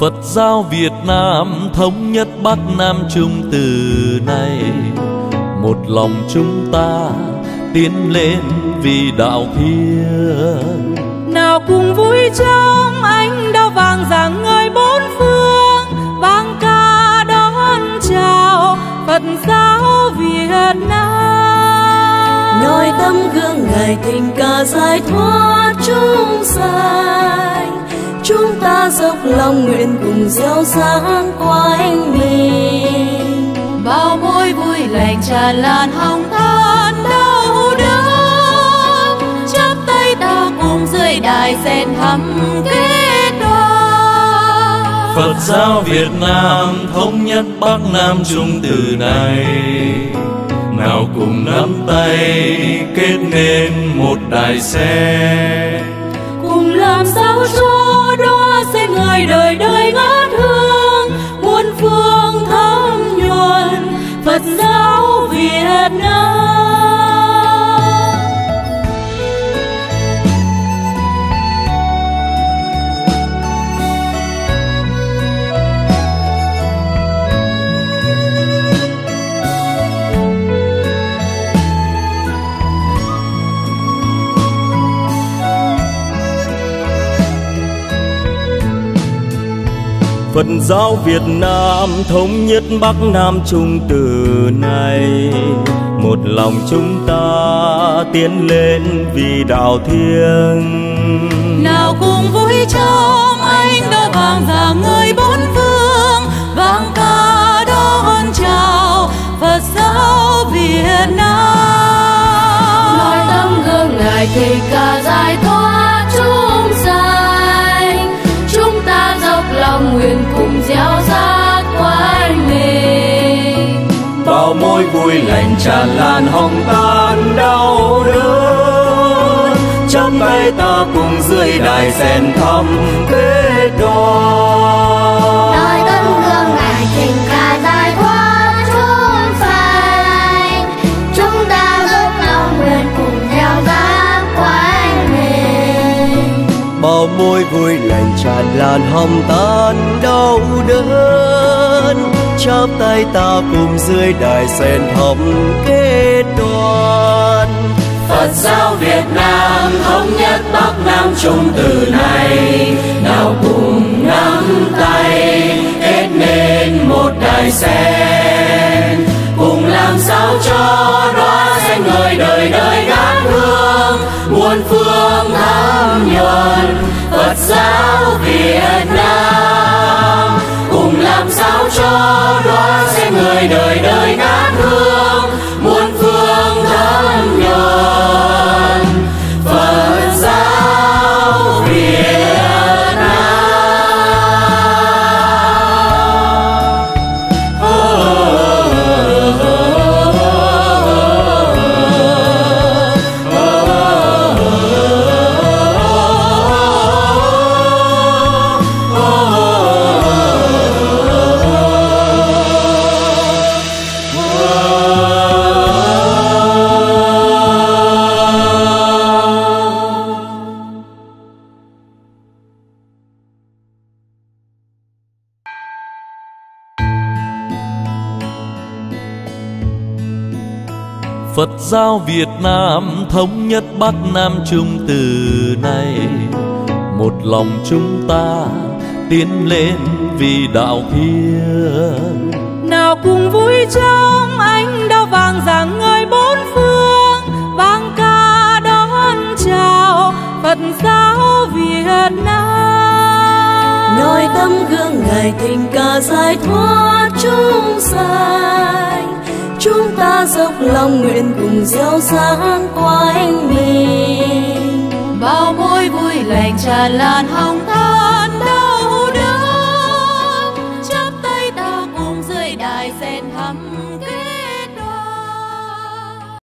Phật giáo Việt Nam thống nhất Bắc Nam Trung từ nay. Một lòng chúng ta tiến lên vì đạo thiêng. Nào cùng vui trong ánh đao vàng rạng ngời bốn phương vang ca đón chào Phật giáo Việt Nam. Noi tấm gương ngày tình ca giải thoát chúng sanh ta dốc lòng nguyện cùng gieo sáng quanh mình bao mối vui lành tràn lan hồng than đau đớn chắp tay ta cùng dưới đài sen thắm kết đoàn Phật giáo Việt Nam thống nhất Bắc Nam Trung từ nay. nào cùng nắm tay kết nên một đài sen. đóa đời Phật giáo Việt Nam thống nhất Bắc Nam Trung từ nay. Một lòng chúng ta tiến lên vì đạo thiêng. Nào cùng vui trong ánh đỏ vàng rạng ngời bốn phương vang ca đón chào Phật giáo Việt Nam. Nói tấm gương ngài thì ca giải vui lành tràn lan hồng tan đau đớn. Chắp tay ta cùng dưới đài sen thăm kết đoàn. Nói tấm gương ngài tình ca giải thoát chúng sanh chúng ta dốc lòng nguyện cùng gieo rắc quanh mình. Bao môi vui lành tràn lan hồng tan đau đớn chắp tay ta cùng dưới đài sen thắm kết đoàn. Phật giáo Việt Nam thống nhất Bắc Nam Trung từ nay, nào cùng nắm tay, kết nên một đài sen. Cùng làm sao cho đóa sen người đời đời ngát hương, muôn phương thắm nhuần Phật giáo Việt Nam đời đời ngát Phật giáo Việt Nam thống nhất Bắc Nam Trung từ nay. Một lòng chúng ta tiến lên vì đạo thiêng. Nào cùng vui trong ánh đao vàng rạng ngời bốn phương vang ca đón chào Phật giáo Việt Nam. Noi tấm gương ngài tình ca giải thoát chúng sanh chúng ta dốc lòng nguyện cùng gieo sáng quanh mình bao mối vui lành tràn lan hồng thắm